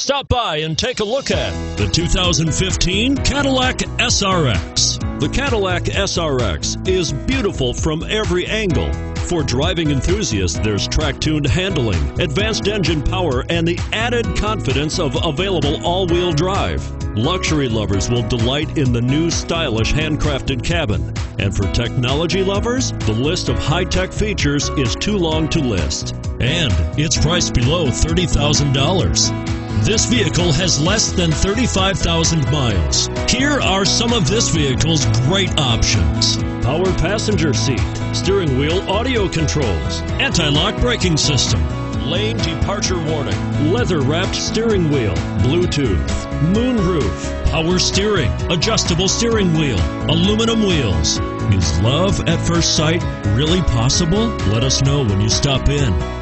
Stop by and take a look at the 2015 Cadillac SRX. The Cadillac SRX is beautiful from every angle. For driving enthusiasts, there's track tuned handling, advanced engine power, and the added confidence of available all wheel drive. Luxury lovers will delight in the new stylish handcrafted cabin. And for technology lovers, the list of high tech features is too long to list. And it's priced below $30,000. This vehicle has less than 35,000 miles. Here are some of this vehicle's great options. Power passenger seat, steering wheel audio controls, anti-lock braking system, lane departure warning, leather wrapped steering wheel, Bluetooth, moonroof, power steering, adjustable steering wheel, aluminum wheels. Is love at first sight really possible? Let us know when you stop in.